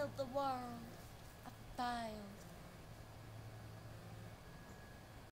healed the world.